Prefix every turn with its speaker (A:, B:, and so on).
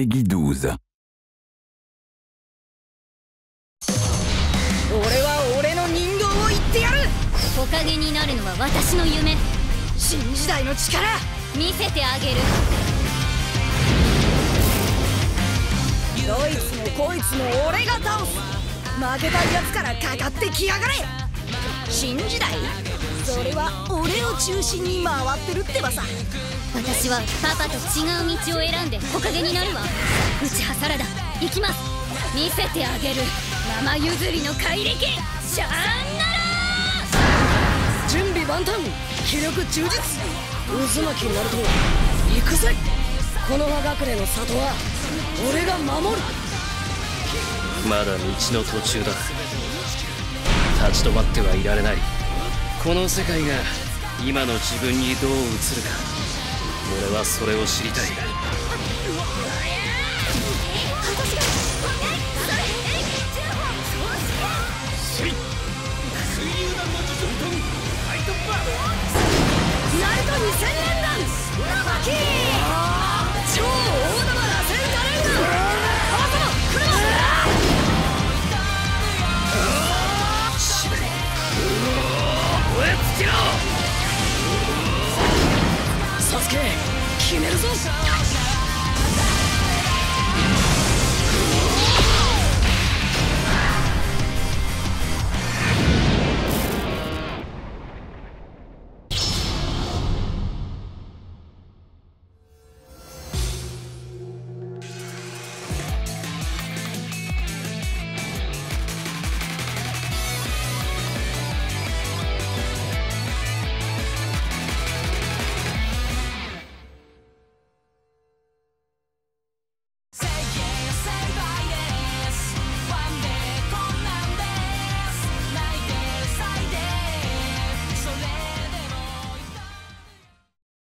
A: Peggy 12.
B: 俺は俺の人形を言ってやる。
C: 木陰になるのは私の夢。
B: 新時代の力。
C: 見せてあげる。
B: どいつもこいつも俺が倒す。負けたやつからかかってきやがれ新時代？それは俺を中心に回ってるってばさ。
C: 私はパパと違う道を選んで木陰になるわ。内葉サラダ。行きます。見せてあげる。ママ譲りの怪力。シャンナラ
B: 準備万端。気力充実。渦巻きになると行くぜ。この葉隠れの里は俺が守る。
D: まだ道の途中だ立ち止まってはいられない。この世界が今の自分にどう映るか。俺はそれを知りたい。け決めるぞ